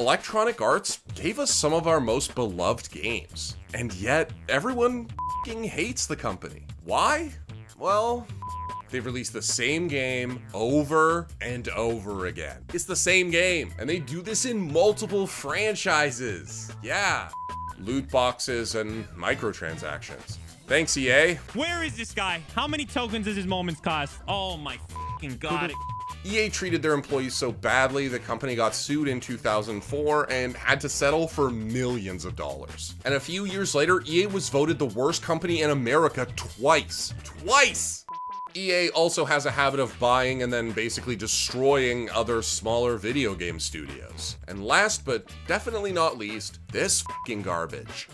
Electronic Arts gave us some of our most beloved games. And yet, everyone hates the company. Why? Well, They've released the same game over and over again. It's the same game, and they do this in multiple franchises. Yeah. Loot boxes and microtransactions. Thanks, EA. Where is this guy? How many tokens does his moments cost? Oh my fucking god. EA treated their employees so badly, the company got sued in 2004 and had to settle for millions of dollars. And a few years later, EA was voted the worst company in America twice. Twice! EA also has a habit of buying and then basically destroying other smaller video game studios. And last but definitely not least, this fucking garbage.